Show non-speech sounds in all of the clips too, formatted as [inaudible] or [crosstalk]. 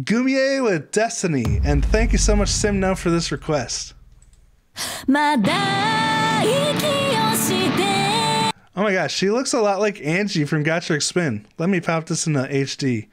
goomiey with Destiny, and thank you so much, Simno, for this request. Oh my gosh, she looks a lot like Angie from Gacharic Spin. Let me pop this in the HD.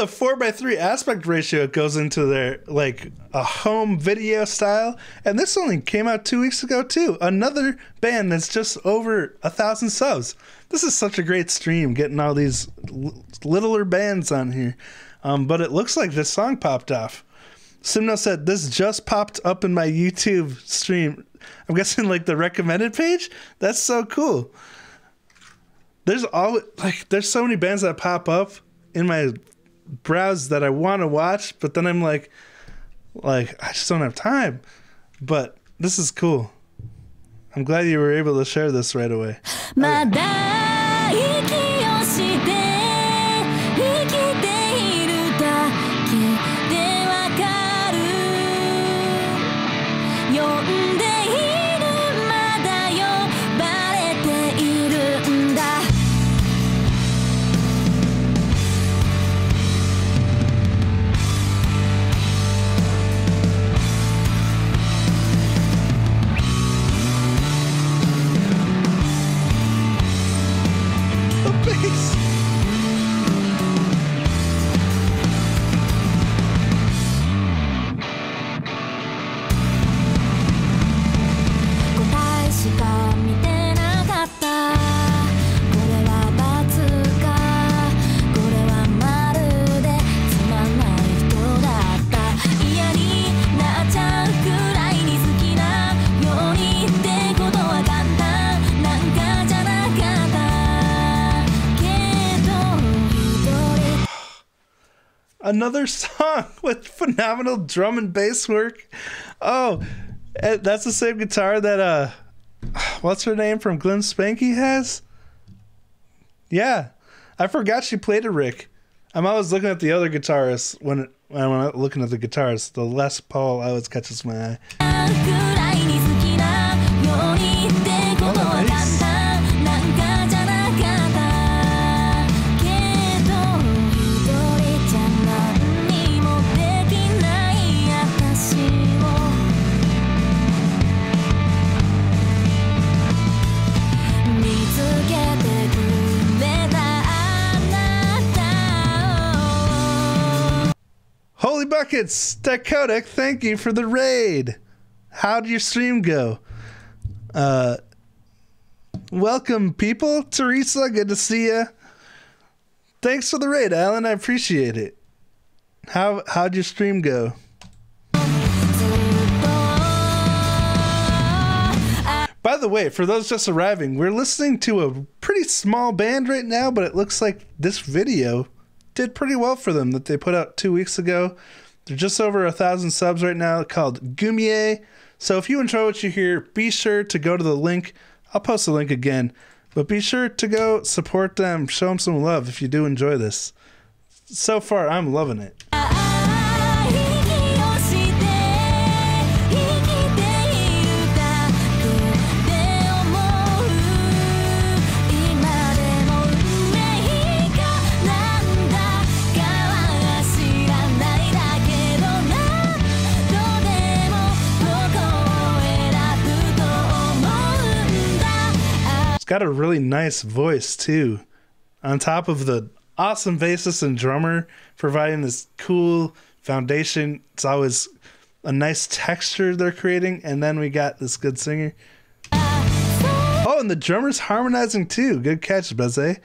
The 4x3 aspect ratio goes into their like a home video style. And this only came out two weeks ago too. Another band that's just over a thousand subs. This is such a great stream getting all these littler bands on here. Um, but it looks like this song popped off. Simno said this just popped up in my YouTube stream. I'm guessing like the recommended page. That's so cool. There's all like there's so many bands that pop up in my browse that I want to watch, but then I'm like, like I just don't have time. But this is cool. I'm glad you were able to share this right away. Another song [laughs] with phenomenal drum and bass work. Oh, eh, that's the same guitar that uh, [sighs] what's her name from GLIM SPANKY has? Yeah, I forgot she played a Rick. I'm always looking at the other guitarists when when I'm looking at the guitars. The Les Paul always catches my eye. Holy buckets, Dakotic, thank you for the raid. How did your stream go? Uh, welcome, people. Teresa, good to see you. Thanks for the raid, Alan. I appreciate it. How how'd your stream go? By the way, for those just arriving, we're listening to a pretty small band right now, but it looks like this video did pretty well for them that they put out two weeks ago. They're just over a thousand subs right now, called goomiey. So if you enjoy what you hear, be sure to go to the link. I'll post the link again, but be sure to go support them, show them some love if you do enjoy this. So far, I'm loving it. A really nice voice too. On top of the awesome bassist and drummer providing this cool foundation, it's always a nice texture they're creating, and then we got this good singer. Oh, and the drummer's harmonizing too. Good catch, Beze.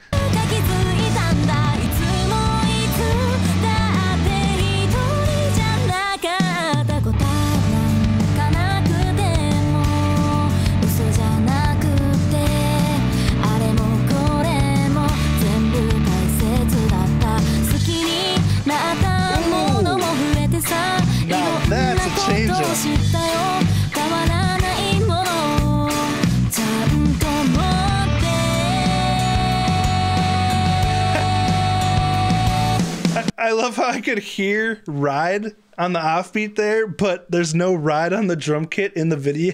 Love how I could hear ride on the offbeat there, but there's no ride on the drum kit in the video.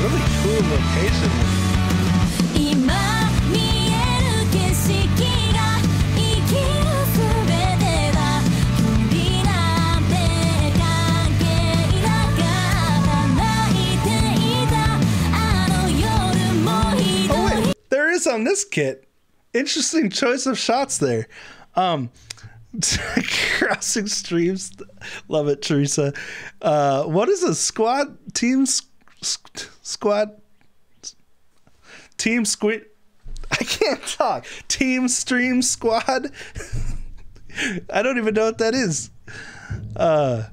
Really cool location. On this kit. Interesting choice of shots there. Um [laughs] crossing streams. Love it, Teresa. Uh what is a squad team squad team squid I can't talk. Team stream squad. [laughs] I don't even know what that is. Uh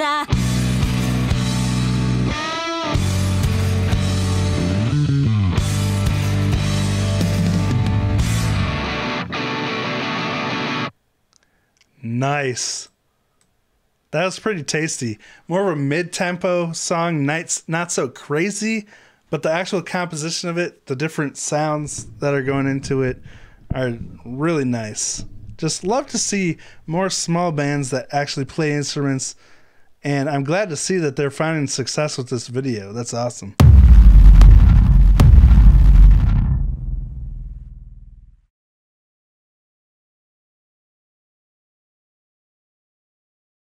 だ Nice. That was pretty tasty. More of a mid-tempo song, nights not so crazy, but the actual composition of it, the different sounds that are going into it are really nice. Just love to see more small bands that actually play instruments and I'm glad to see that they're finding success with this video. That's awesome.